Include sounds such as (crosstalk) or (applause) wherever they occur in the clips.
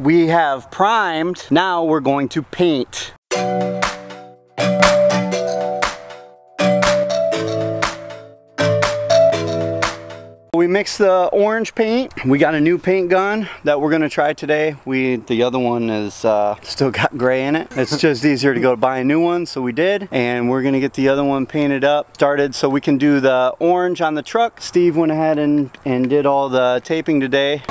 We have primed. Now we're going to paint. We mixed the orange paint. We got a new paint gun that we're gonna try today. We The other one is uh, still got gray in it. It's (laughs) just easier to go buy a new one, so we did. And we're gonna get the other one painted up, started so we can do the orange on the truck. Steve went ahead and, and did all the taping today.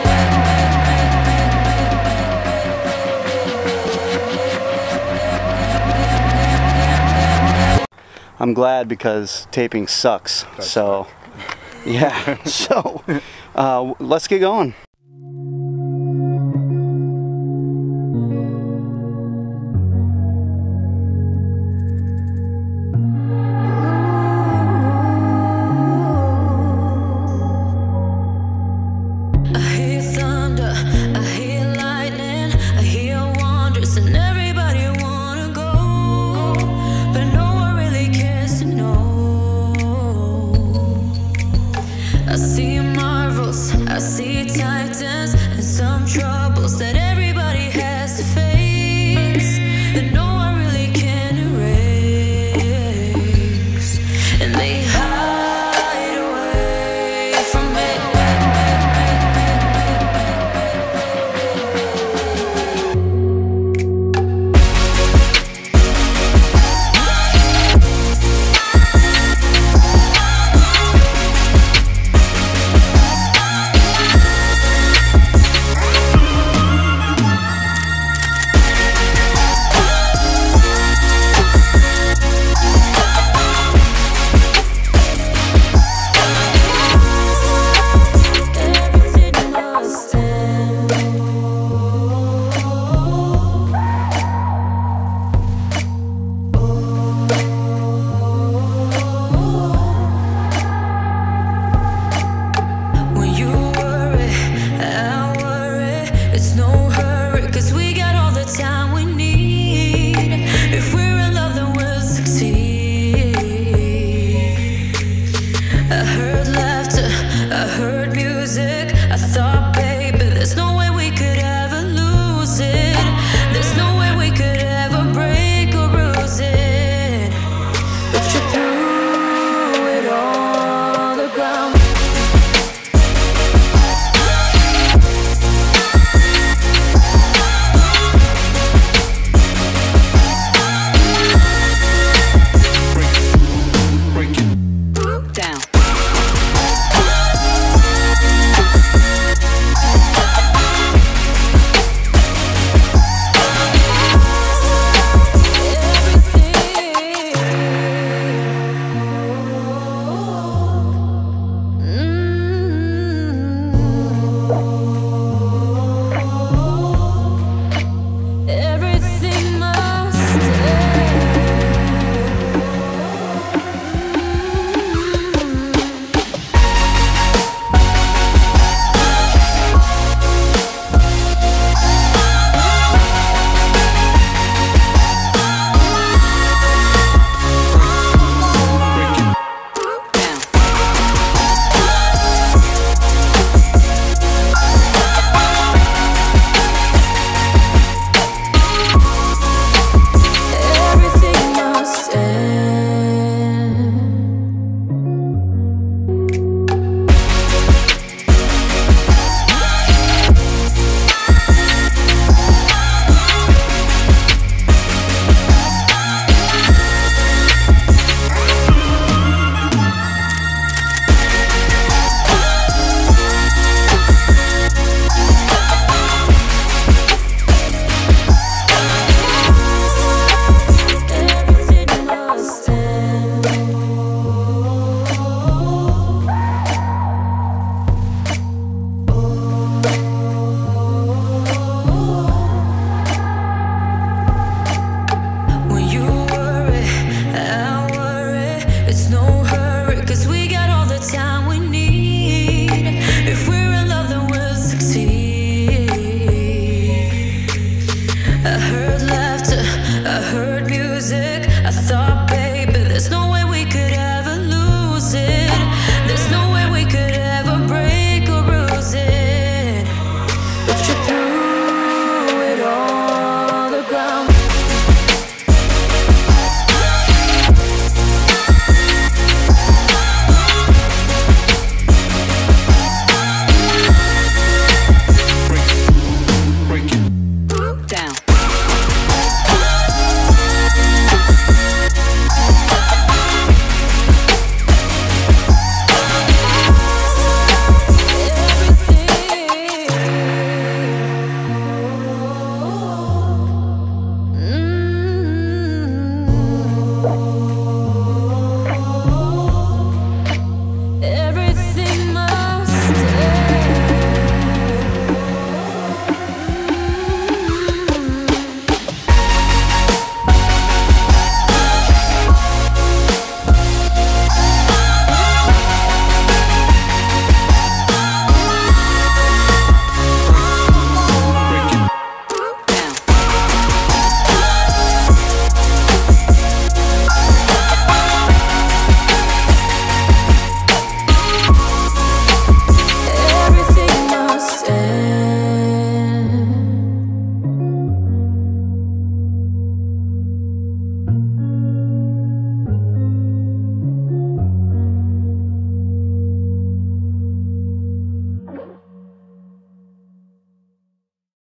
I'm glad because taping sucks. so, yeah. (laughs) so, uh, let's get going. 'Cause we